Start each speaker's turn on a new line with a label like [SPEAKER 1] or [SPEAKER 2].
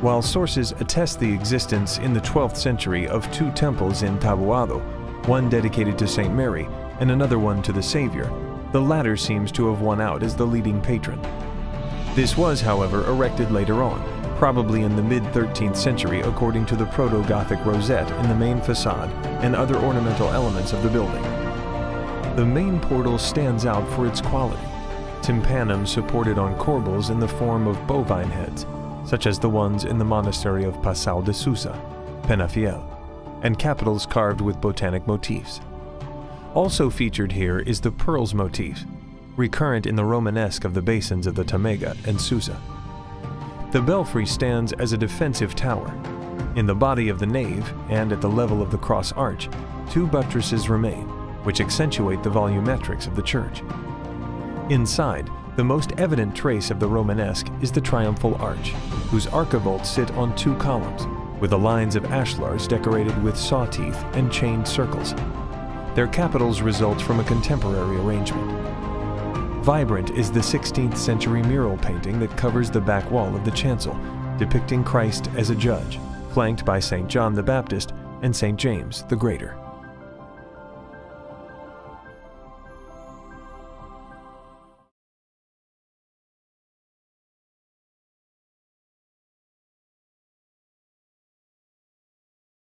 [SPEAKER 1] While sources attest the existence in the 12th century of two temples in Tabuado, one dedicated to St. Mary and another one to the Savior, the latter seems to have won out as the leading patron. This was, however, erected later on, probably in the mid-13th century according to the proto-Gothic rosette in the main facade and other ornamental elements of the building. The main portal stands out for its quality, tympanum supported on corbels in the form of bovine heads, such as the ones in the monastery of Paço de Sousa, Penafiel, and capitals carved with botanic motifs. Also featured here is the pearls motif, recurrent in the Romanesque of the basins of the Tamega and Sousa. The belfry stands as a defensive tower. In the body of the nave and at the level of the cross arch, two buttresses remain, which accentuate the volumetrics of the church. Inside, the most evident trace of the Romanesque is the triumphal arch, whose archivolts sit on two columns, with the lines of ashlars decorated with saw teeth and chained circles. Their capitals result from a contemporary arrangement. Vibrant is the 16th century mural painting that covers the back wall of the chancel, depicting Christ as a judge, flanked by St. John the Baptist and St. James the Greater.